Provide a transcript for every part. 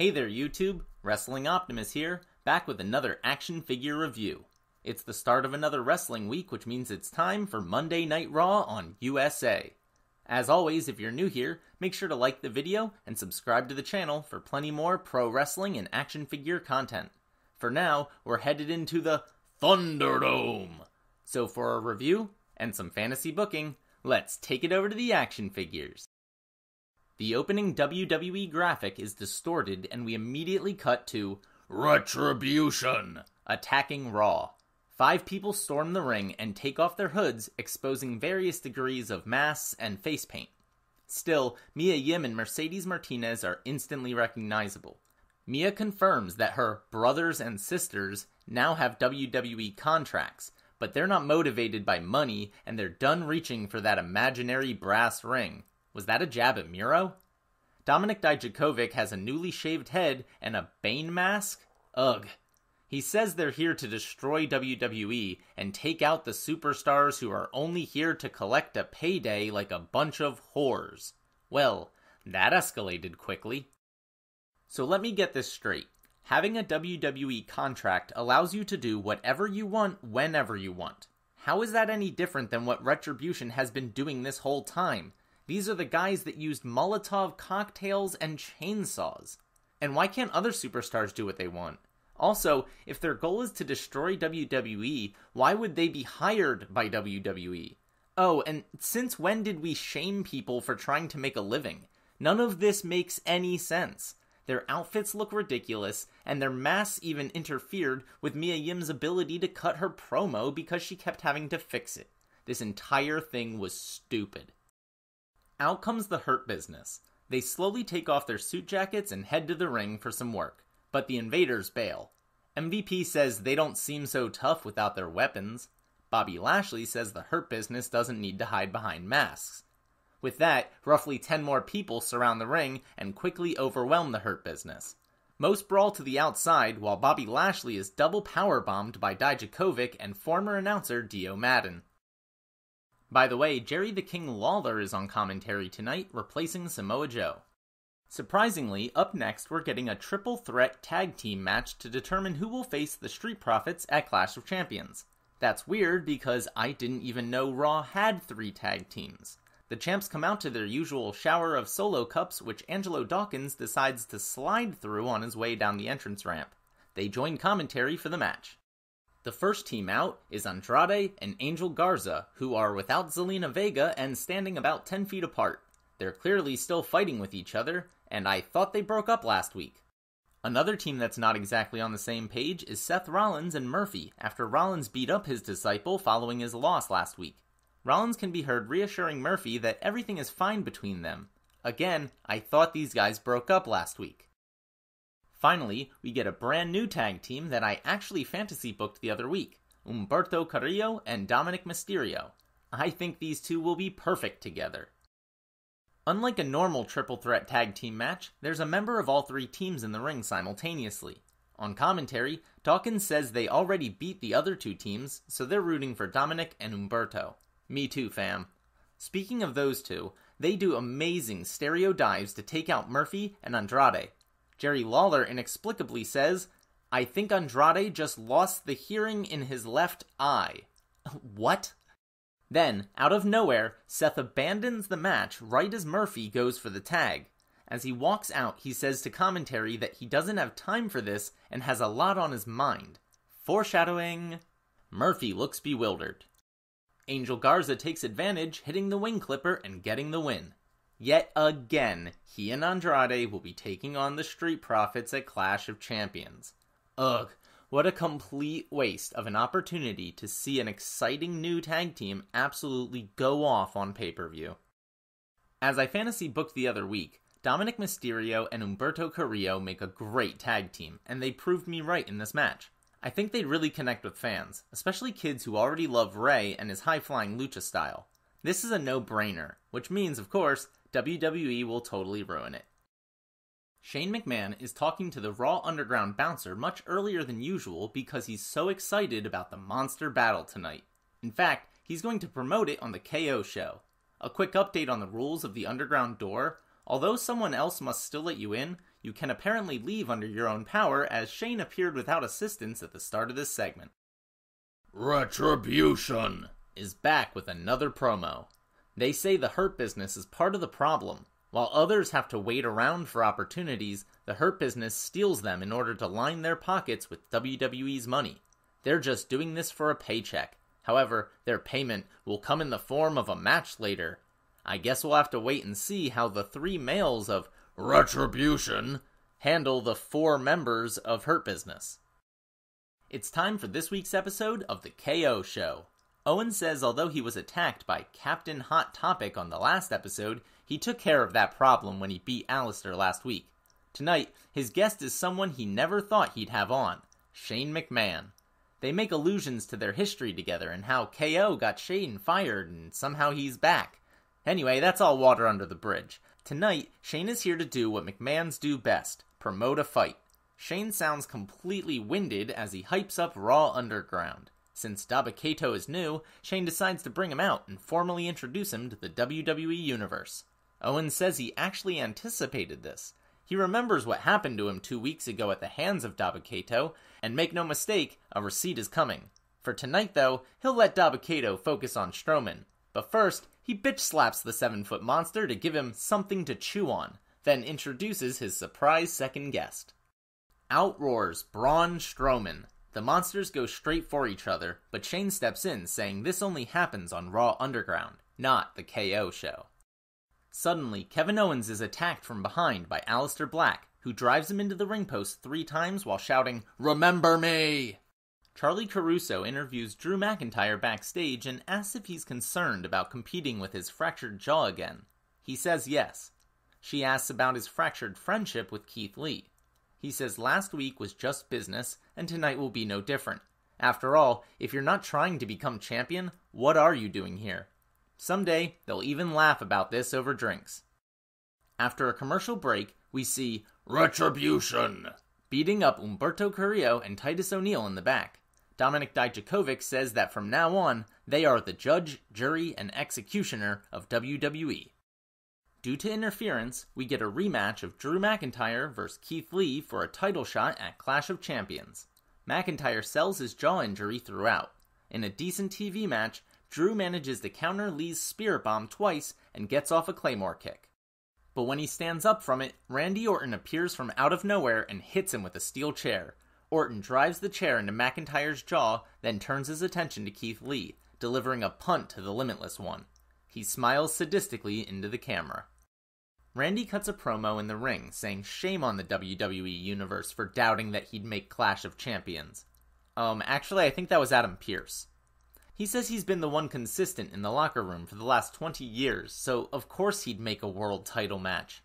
Hey there, YouTube! Wrestling Optimus here, back with another action figure review. It's the start of another wrestling week, which means it's time for Monday Night Raw on USA. As always, if you're new here, make sure to like the video and subscribe to the channel for plenty more pro wrestling and action figure content. For now, we're headed into the Thunderdome. So, for a review and some fantasy booking, let's take it over to the action figures. The opening WWE graphic is distorted, and we immediately cut to Retribution attacking Raw. Five people storm the ring and take off their hoods, exposing various degrees of masks and face paint. Still, Mia Yim and Mercedes Martinez are instantly recognizable. Mia confirms that her brothers and sisters now have WWE contracts, but they're not motivated by money and they're done reaching for that imaginary brass ring. Was that a jab at Miro? Dominik Dijakovic has a newly shaved head and a Bane mask? Ugh. He says they're here to destroy WWE and take out the superstars who are only here to collect a payday like a bunch of whores. Well, that escalated quickly. So let me get this straight. Having a WWE contract allows you to do whatever you want whenever you want. How is that any different than what Retribution has been doing this whole time? These are the guys that used Molotov cocktails and chainsaws. And why can't other superstars do what they want? Also, if their goal is to destroy WWE, why would they be hired by WWE? Oh, and since when did we shame people for trying to make a living? None of this makes any sense. Their outfits look ridiculous, and their masks even interfered with Mia Yim's ability to cut her promo because she kept having to fix it. This entire thing was stupid. Out comes the Hurt Business. They slowly take off their suit jackets and head to the ring for some work, but the invaders bail. MVP says they don't seem so tough without their weapons. Bobby Lashley says the Hurt Business doesn't need to hide behind masks. With that, roughly 10 more people surround the ring and quickly overwhelm the Hurt Business. Most brawl to the outside while Bobby Lashley is double power bombed by Dijakovic and former announcer Dio Maddin. By the way, Jerry the King Lawler is on commentary tonight, replacing Samoa Joe. Surprisingly, up next we're getting a triple threat tag team match to determine who will face the Street Profits at Clash of Champions. That's weird because I didn't even know Raw had three tag teams. The champs come out to their usual shower of solo cups, which Angelo Dawkins decides to slide through on his way down the entrance ramp. They join commentary for the match. The first team out is Andrade and Angel Garza, who are without Zelina Vega and standing about 10 feet apart. They're clearly still fighting with each other, and I thought they broke up last week. Another team that's not exactly on the same page is Seth Rollins and Murphy after Rollins beat up his disciple following his loss last week. Rollins can be heard reassuring Murphy that everything is fine between them. Again, I thought these guys broke up last week. Finally, we get a brand new tag team that I actually fantasy booked the other week Humberto Carrillo and Dominik Mysterio. I think these two will be perfect together. Unlike a normal triple threat tag team match, there's a member of all three teams in the ring simultaneously. On commentary, Dawkins says they already beat the other two teams, so they're rooting for Dominik and Humberto. Me too, fam. Speaking of those two, they do amazing stereo dives to take out Murphy and Andrade. Jerry Lawler inexplicably says, I think Andrade just lost the hearing in his left eye. what? Then, out of nowhere, Seth abandons the match right as Murphy goes for the tag. As he walks out, he says to commentary that he doesn't have time for this and has a lot on his mind. Foreshadowing. Murphy looks bewildered. Angel Garza takes advantage, hitting the wing clipper and getting the win. Yet again, he and Andrade will be taking on the Street Profits at Clash of Champions. Ugh, what a complete waste of an opportunity to see an exciting new tag team absolutely go off on pay per view. As I fantasy booked the other week, Dominik Mysterio and Humberto Carrillo make a great tag team, and they proved me right in this match. I think they'd really connect with fans, especially kids who already love Rey and his high flying lucha style. This is a no brainer, which means, of course, WWE will totally ruin it. Shane McMahon is talking to the Raw Underground bouncer much earlier than usual because he's so excited about the monster battle tonight. In fact, he's going to promote it on the KO show. A quick update on the rules of the underground door although someone else must still let you in, you can apparently leave under your own power as Shane appeared without assistance at the start of this segment. Retribution is back with another promo. They say the Hurt Business is part of the problem. While others have to wait around for opportunities, the Hurt Business steals them in order to line their pockets with WWE's money. They're just doing this for a paycheck. However, their payment will come in the form of a match later. I guess we'll have to wait and see how the three males of Retribution handle the four members of Hurt Business. It's time for this week's episode of The KO Show. Owen says although he was attacked by Captain Hot Topic on the last episode, he took care of that problem when he beat Aleister last week. Tonight, his guest is someone he never thought he'd have on Shane McMahon. They make allusions to their history together and how KO got Shane fired and somehow he's back. Anyway, that's all water under the bridge. Tonight, Shane is here to do what McMahons do best promote a fight. Shane sounds completely winded as he hypes up Raw Underground. Since Dabba-Kato is new, Shane decides to bring him out and formally introduce him to the WWE Universe. Owen says he actually anticipated this. He remembers what happened to him two weeks ago at the hands of Dabba-Kato, and make no mistake, a receipt is coming. For tonight, though, he'll let Dabba-Kato focus on Strowman. But first, he bitch slaps the seven foot monster to give him something to chew on, then introduces his surprise second guest. Outroars Braun Strowman. The monsters go straight for each other, but Shane steps in, saying this only happens on Raw Underground, not the KO show. Suddenly, Kevin Owens is attacked from behind by Aleister Black, who drives him into the ring post three times while shouting, Remember me! Charly Caruso interviews Drew McIntyre backstage and asks if he's concerned about competing with his fractured jaw again. He says yes. She asks about his fractured friendship with Keith Lee. He says last week was just business, and tonight will be no different. After all, if you're not trying to become champion, what are you doing here? Someday, they'll even laugh about this over drinks. After a commercial break, we see Retribution beating up Humberto Carrillo and Titus O'Neil in the back. Dominik Dijakovic says that from now on, they are the judge, jury, and executioner of WWE. Due to interference, we get a rematch of Drew McIntyre vs. Keith Lee for a title shot at Clash of Champions. McIntyre sells his jaw injury throughout. In a decent TV match, Drew manages to counter Lee's spirit bomb twice and gets off a Claymore kick. But when he stands up from it, Randy Orton appears from out of nowhere and hits him with a steel chair. Orton drives the chair into McIntyre's jaw, then turns his attention to Keith Lee, delivering a punt to the Limitless One. He smiles sadistically into the camera. Randy cuts a promo in the ring saying shame on the WWE Universe for doubting that he'd make Clash of Champions. Um, actually, I think that was Adam Pearce. He says he's been the one consistent in the locker room for the last 20 years, so of course he'd make a world title match.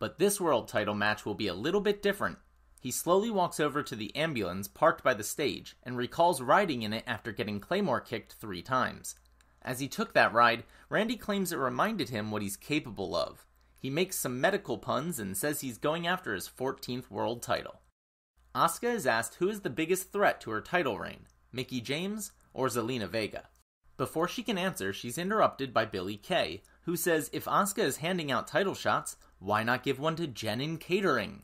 But this world title match will be a little bit different. He slowly walks over to the ambulance parked by the stage and recalls riding in it after getting Claymore kicked three times. As he took that ride, Randy claims it reminded him what he's capable of. He makes some medical puns and says he's going after his 14th world title. Asuka is asked who is the biggest threat to her title reign, Mickie James or Zelina Vega. Before she can answer, she's interrupted by Billie Kay, who says if Asuka is handing out title shots, why not give one to Jen in catering?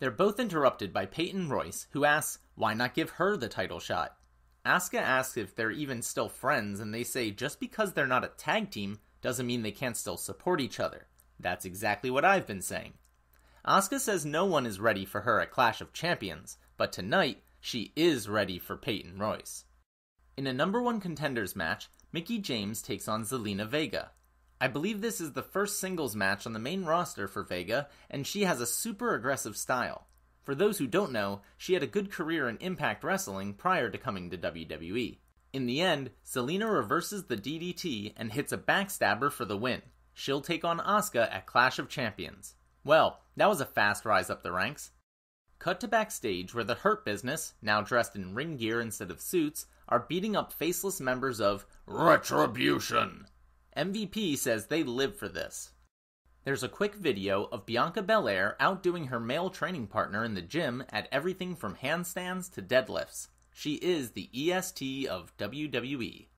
They're both interrupted by Peyton Royce, who asks why not give her the title shot. Asuka asks if they're even still friends, and they say just because they're not a tag team doesn't mean they can't still support each other. That's exactly what I've been saying. Asuka says no one is ready for her at Clash of Champions, but tonight she is ready for Peyton Royce. In a number one contenders match, Mickie James takes on Zelina Vega. I believe this is the first singles match on the main roster for Vega, and she has a super aggressive style. For those who don't know, she had a good career in Impact Wrestling prior to coming to WWE. In the end, Zelina reverses the DDT and hits a backstabber for the win. She'll take on Asuka at Clash of Champions. Well, that was a fast rise up the ranks. Cut to backstage where the Hurt Business, now dressed in ring gear instead of suits, are beating up faceless members of Retribution. MVP says they live for this. There's a quick video of Bianca Belair outdoing her male training partner in the gym at everything from handstands to deadlifts. She is the EST of WWE.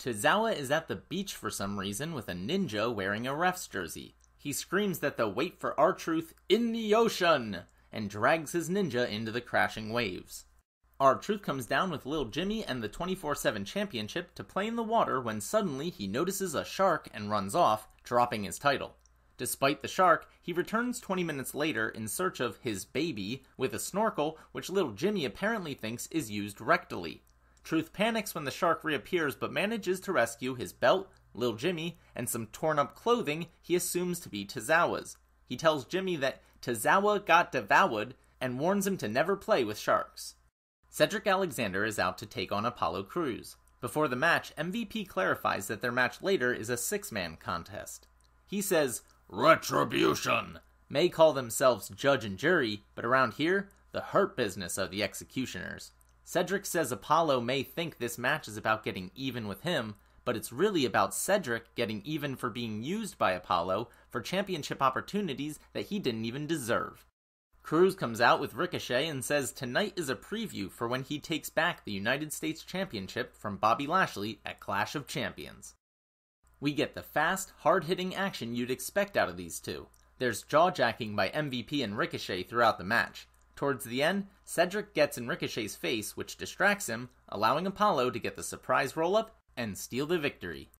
Tozawa is at the beach for some reason with a ninja wearing a ref's jersey. He screams that they'll wait for R-Truth in the ocean and drags his ninja into the crashing waves. R-Truth comes down with Lil Jimmy and the 24 7 championship to play in the water when suddenly he notices a shark and runs off, dropping his title. Despite the shark, he returns 20 minutes later in search of his baby with a snorkel, which little Jimmy apparently thinks is used rectally. Truth panics when the shark reappears but manages to rescue his belt, Lil Jimmy, and some torn up clothing he assumes to be Tozawa's. He tells Jimmy that Tozawa got devoured and warns him to never play with sharks. Cedric Alexander is out to take on Apollo Crews. Before the match, MVP clarifies that their match later is a six man contest. He says, Retribution may call themselves judge and jury, but around here, the hurt business of the executioners. Cedric says Apollo may think this match is about getting even with him, but it's really about Cedric getting even for being used by Apollo for championship opportunities that he didn't even deserve. Crews comes out with Ricochet and says tonight is a preview for when he takes back the United States Championship from Bobby Lashley at Clash of Champions. We get the fast, hard hitting action you'd expect out of these two. There's jaw jacking by MVP and Ricochet throughout the match. Towards the end, Cedric gets in Ricochet's face, which distracts him, allowing Apollo to get the surprise roll up and steal the victory.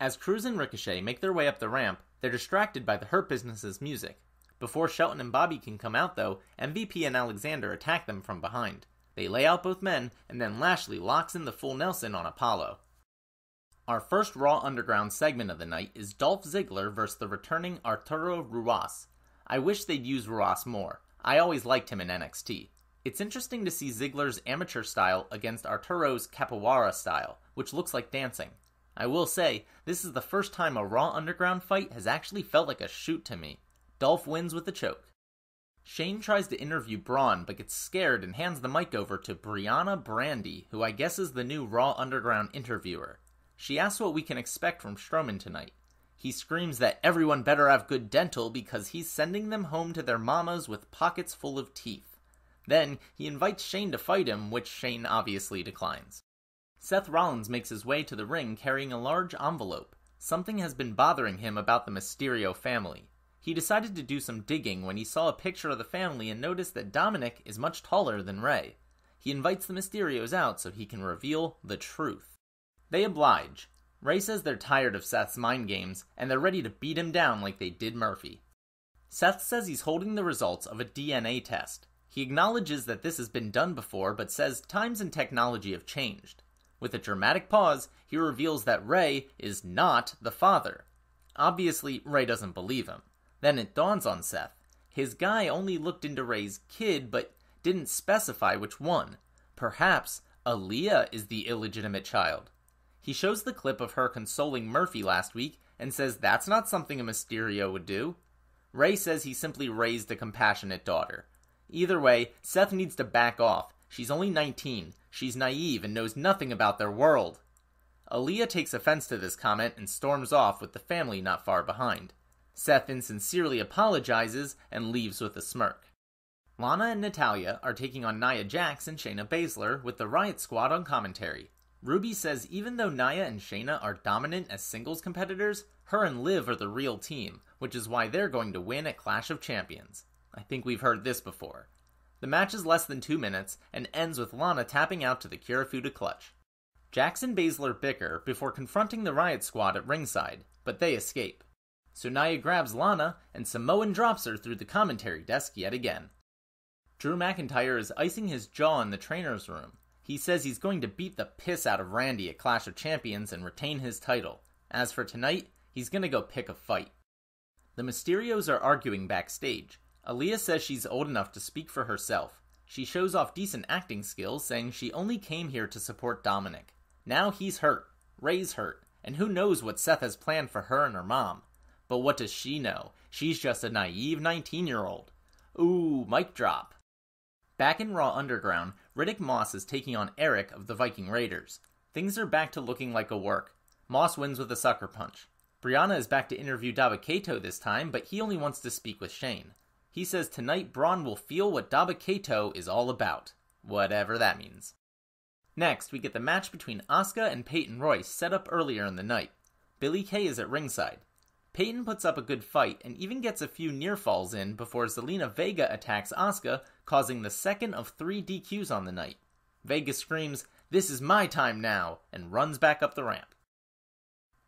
As Crews and Ricochet make their way up the ramp, they're distracted by the Hurt Business's music. Before Shelton and Bobby can come out, though, MVP and Alexander attack them from behind. They lay out both men, and then Lashley locks in the full Nelson on Apollo. Our first Raw Underground segment of the night is Dolph Ziggler versus the returning Arturo Ruas. I wish they'd use Ruas more. I always liked him in NXT. It's interesting to see Ziggler's amateur style against Arturo's capoeira style, which looks like dancing. I will say, this is the first time a Raw Underground fight has actually felt like a shoot to me. Dolph wins with a choke. Shane tries to interview Braun but gets scared and hands the mic over to Briana Brandy, who I guess is the new Raw Underground interviewer. She asks what we can expect from Strowman tonight. He screams that everyone better have good dental because he's sending them home to their mamas with pockets full of teeth. Then he invites Shane to fight him, which Shane obviously declines. Seth Rollins makes his way to the ring carrying a large envelope. Something has been bothering him about the Mysterio family. He decided to do some digging when he saw a picture of the family and noticed that Dominik is much taller than Rey. He invites the Mysterios out so he can reveal the truth. They oblige. Rey says they're tired of Seth's mind games and they're ready to beat him down like they did Murphy. Seth says he's holding the results of a DNA test. He acknowledges that this has been done before, but says times and technology have changed. With a dramatic pause, he reveals that Rey is not the father. Obviously, Rey doesn't believe him. Then it dawns on Seth. His guy only looked into Rey's kid, but didn't specify which one. Perhaps Aalyah is the illegitimate child. He shows the clip of her consoling Murphy last week and says that's not something a Mysterio would do. Rey says he simply raised a compassionate daughter. Either way, Seth needs to back off. She's only 19. She's naive and knows nothing about their world. Aalyah takes offense to this comment and storms off with the family not far behind. Seth insincerely apologizes and leaves with a smirk. Lana and Natalya are taking on Nia Jax and Shayna Baszler with the Riot Squad on commentary. Ruby says even though Nia and Shayna are dominant as singles competitors, her and Liv are the real team, which is why they're going to win at Clash of Champions. I think we've heard this before. The match is less than two minutes and ends with Lana tapping out to the Kirifuda clutch. Jax and Baszler bicker before confronting the Riot Squad at ringside, but they escape. So Nia grabs Lana, and Samoan drops her through the commentary desk yet again. Drew McIntyre is icing his jaw in the trainer's room. He says he's going to beat the piss out of Randy at Clash of Champions and retain his title. As for tonight, he's gonna go pick a fight. The Mysterios are arguing backstage. Aalyah says she's old enough to speak for herself. She shows off decent acting skills, saying she only came here to support Dominik. Now he's hurt, Rey's hurt, and who knows what Seth has planned for her and her mom. But what does she know? She's just a naive 19 year old. Ooh, mic drop. Back in Raw Underground, Riddick Moss is taking on Erik of the Viking Raiders. Things are back to looking like a work. Moss wins with a sucker punch. Brianna is back to interview Dabba-Kato this time, but he only wants to speak with Shane. He says tonight Braun will feel what Dabba-Kato is all about, whatever that means. Next, we get the match between Asuka and Peyton Royce set up earlier in the night. Billie Kay is at ringside. Peyton puts up a good fight and even gets a few near falls in before Zelina Vega attacks Asuka, causing the second of three DQs on the night. Vega screams, This is my time now, and runs back up the ramp.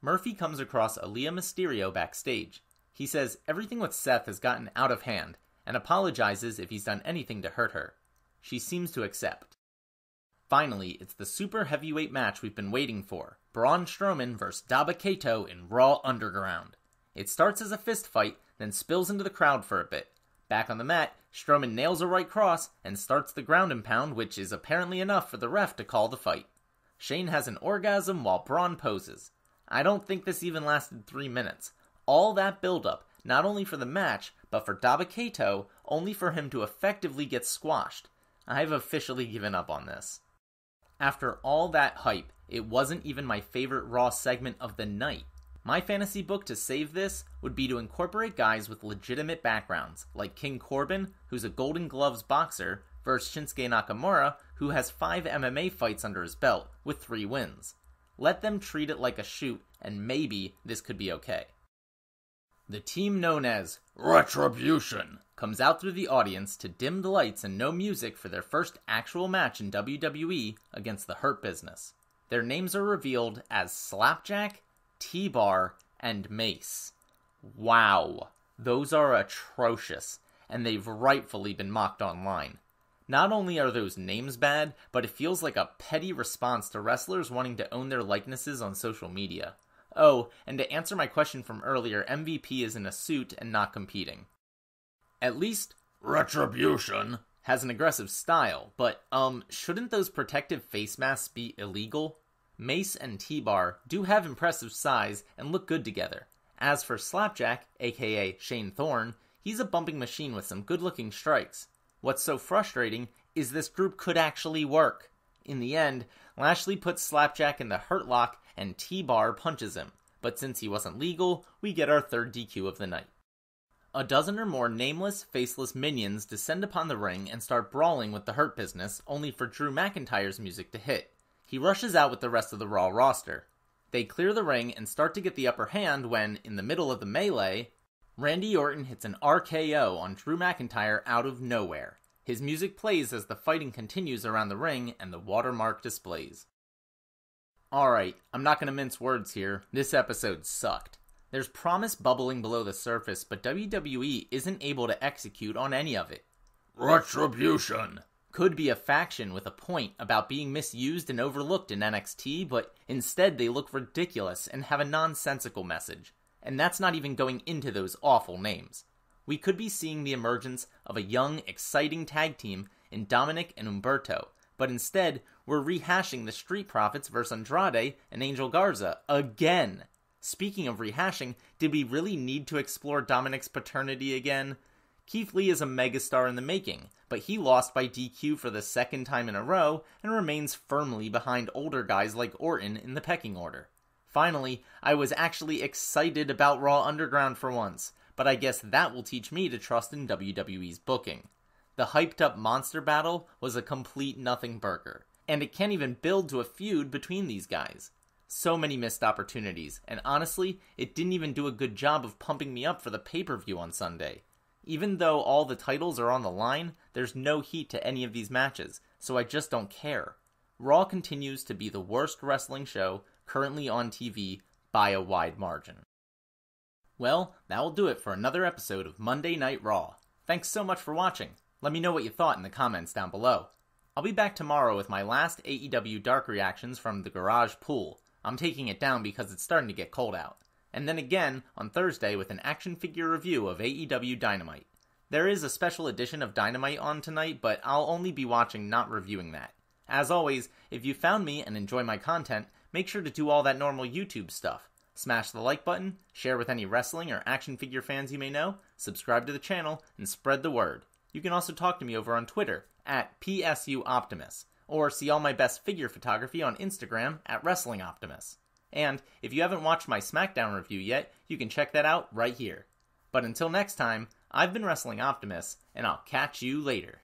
Murphy comes across Aalyah Mysterio backstage. He says everything with Seth has gotten out of hand and apologizes if he's done anything to hurt her. She seems to accept. Finally, it's the super heavyweight match we've been waiting for Braun Strowman vs. Dabba-Kato in Raw Underground. It starts as a fist fight, then spills into the crowd for a bit. Back on the mat, Strowman nails a right cross and starts the ground and pound, which is apparently enough for the ref to call the fight. Shane has an orgasm while Braun poses. I don't think this even lasted three minutes. All that build-up, not only for the match, but for Dabba-Kato, only for him to effectively get squashed. I've officially given up on this. After all that hype, it wasn't even my favorite Raw segment of the night. My fantasy book to save this would be to incorporate guys with legitimate backgrounds, like King Corbin, who's a Golden Gloves boxer, versus Shinsuke Nakamura, who has five MMA fights under his belt, with three wins. Let them treat it like a shoot, and maybe this could be okay. The team known as Retribution comes out through the audience to dim the lights and no music for their first actual match in WWE against the Hurt Business. Their names are revealed as Slapjack, T Bar, and Mace. Wow, those are atrocious, and they've rightfully been mocked online. Not only are those names bad, but it feels like a petty response to wrestlers wanting to own their likenesses on social media. Oh, and to answer my question from earlier, MVP is in a suit and not competing. At least Retribution has an aggressive style, but um shouldn't those protective face masks be illegal? Mace and T-Bar do have impressive size and look good together. As for Slapjack, aka Shane Thorne, he's a bumping machine with some good-looking strikes. What's so frustrating is this group could actually work. In the end, Lashley puts Slapjack in the hurt lock and T-Bar punches him. But since he wasn't legal, we get our third DQ of the night. A dozen or more nameless, faceless minions descend upon the ring and start brawling with the Hurt Business, only for Drew McIntyre's music to hit. He rushes out with the rest of the Raw roster. They clear the ring and start to get the upper hand when, in the middle of the melee, Randy Orton hits an RKO on Drew McIntyre out of nowhere. His music plays as the fighting continues around the ring and the watermark displays. Alright, I'm not gonna mince words here. This episode sucked. There's promise bubbling below the surface, but WWE isn't able to execute on any of it. Retribution could be a faction with a point about being misused and overlooked in NXT, but instead they look ridiculous and have a nonsensical message. And that's not even going into those awful names. We could be seeing the emergence of a young, exciting tag team in Dominik and Humberto, but instead we're rehashing the Street Profits versus Andrade and Angel Garza again. Speaking of rehashing, did we really need to explore Dominik's paternity again? Keith Lee is a megastar in the making, but he lost by DQ for the second time in a row and remains firmly behind older guys like Orton in the pecking order. Finally, I was actually excited about Raw Underground for once, but I guess that will teach me to trust in WWE's booking. The hyped up monster battle was a complete nothing burger, and it can't even build to a feud between these guys. So many missed opportunities, and honestly, it didn't even do a good job of pumping me up for the pay per view on Sunday. Even though all the titles are on the line, there's no heat to any of these matches, so I just don't care. Raw continues to be the worst wrestling show currently on TV by a wide margin. Well, that will do it for another episode of Monday Night Raw. Thanks so much for watching. Let me know what you thought in the comments down below. I'll be back tomorrow with my last AEW Dark reactions from the garage pool. I'm taking it down because it's starting to get cold out and then again on Thursday with an action figure review of AEW Dynamite. There is a special edition of Dynamite on tonight, but I'll only be watching, not reviewing that. As always, if you found me and enjoy my content, make sure to do all that normal YouTube stuff. Smash the like button, share with any wrestling or action figure fans you may know, subscribe to the channel, and spread the word. You can also talk to me over on Twitter at PSUOptimus, or see all my best figure photography on Instagram at WrestlingOptimus. And if you haven't watched my SmackDown review yet, you can check that out right here. But until next time, I've been Wrestling Optimus, and I'll catch you later.